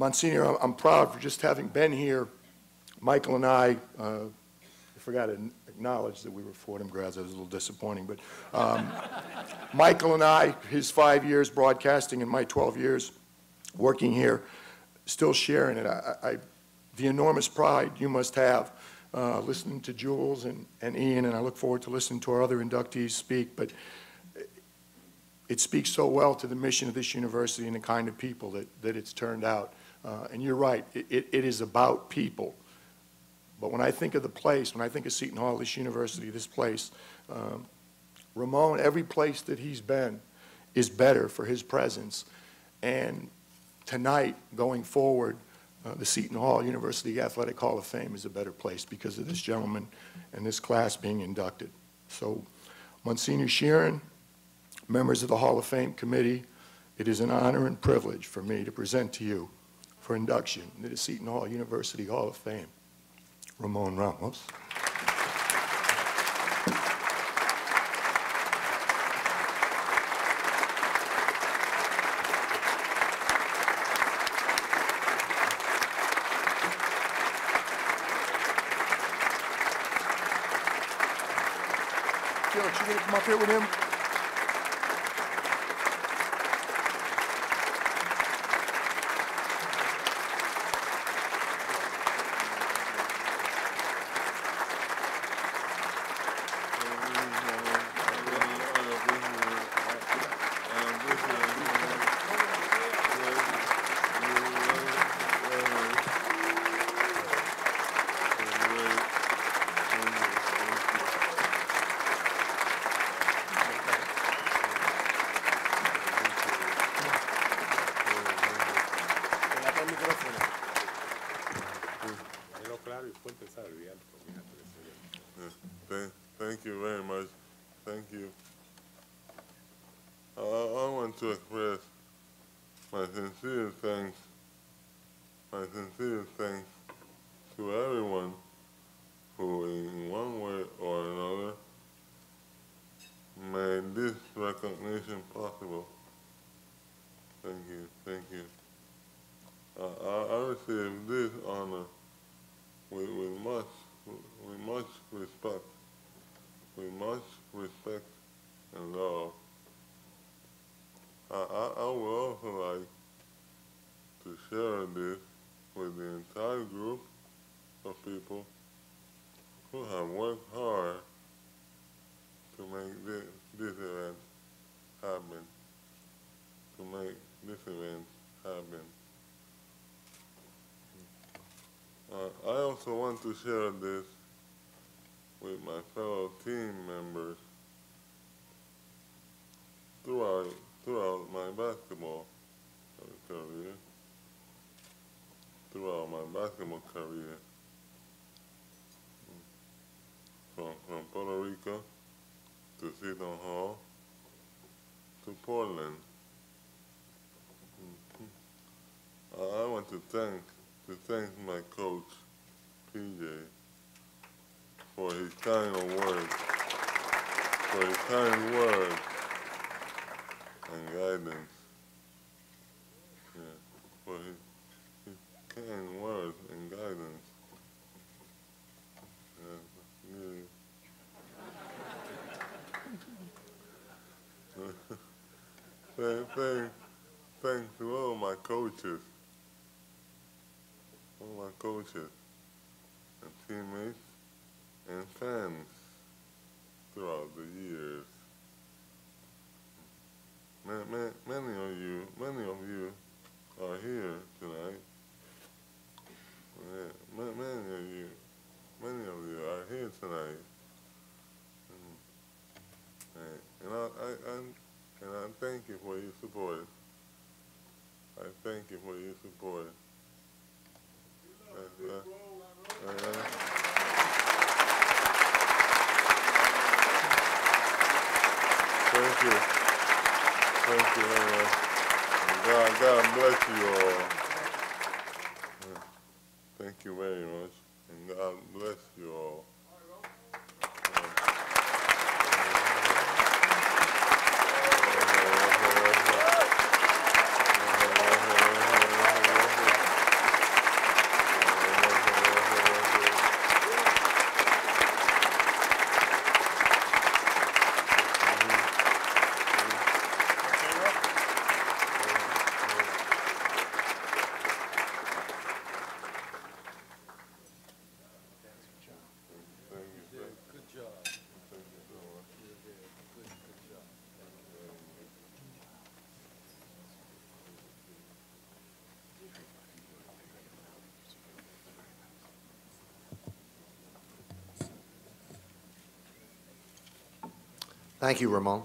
Monsignor, I'm- I'm proud for just having been here. Michael and I, uh, I forgot to acknowledge that we were Fordham grads, that was a little disappointing, but um, Michael and I, his five years broadcasting and my 12 years working here, still sharing it. I, I, the enormous pride you must have uh, listening to Jules and, and Ian, and I look forward to listening to our other inductees speak, but it speaks so well to the mission of this university and the kind of people that, that it's turned out. Uh, and you're right, it, it, it is about people. But when I think of the place, when I think of Seton Hall, this university, this place, um, Ramon, every place that he's been is better for his presence. And tonight, going forward, uh, the Seton Hall University Athletic Hall of Fame is a better place because of this gentleman and this class being inducted. So, Monsignor Sheeran, members of the Hall of Fame committee, it is an honor and privilege for me to present to you for induction into the Seton Hall University Hall of Fame, Ramon Ramos. Felix, you gonna come up here with him? Eh, thank, thank you very much. Thank you. I, I want to express my sincere thanks, my sincere thanks to everyone who, in one way or another, made this recognition possible. Thank you, thank you. I, I, I receive this honor with, with much, much respect, We much respect and love. I, I, I would also like to share this with the entire group of people who have worked hard to make this, this event happen, to make this event happen. Uh, I also want to share this with my fellow team members throughout throughout my basketball career. Throughout my basketball career. From from Puerto Rico to Seton Hall to Portland. Mhm. I I want to thank to thank my coach, PJ, for his kind words, for his kind words and guidance. Yeah, for his, his kind words and guidance. Yeah, thank, thank, thanks to all my coaches. All my coaches and teammates and fans throughout the years. Ma- ma- many of you, many of you are here tonight. Many of you, many of you are here tonight. And- And I, I, I, and I thank you for your support. I thank you for your support. Uh, uh, uh, Thank you. Thank you very much. God, God bless you all. Thank you very much. And God bless you all. Thank you, Ramon.